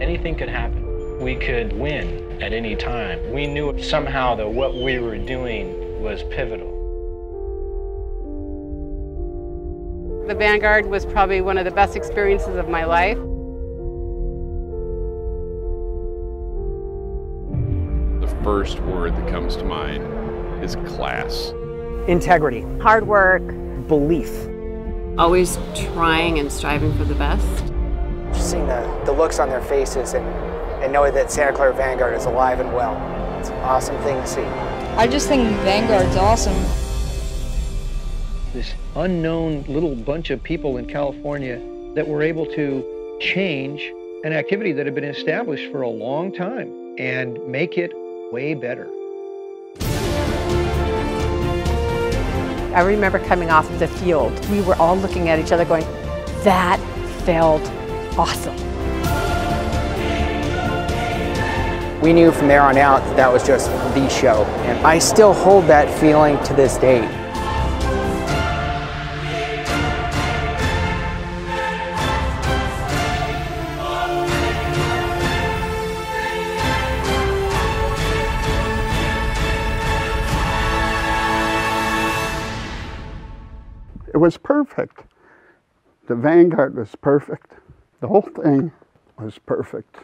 anything could happen. We could win at any time. We knew somehow that what we were doing was pivotal. The Vanguard was probably one of the best experiences of my life. The first word that comes to mind is class. Integrity. Hard work. Belief. Always trying and striving for the best. Just seeing the, the looks on their faces and, and knowing that Santa Clara Vanguard is alive and well. It's an awesome thing to see. I just think Vanguard's awesome. This unknown little bunch of people in California that were able to change an activity that had been established for a long time and make it way better. I remember coming off the field. We were all looking at each other going, that felt awesome. We knew from there on out that that was just the show. And I still hold that feeling to this day. It was perfect. The Vanguard was perfect. The whole thing was perfect.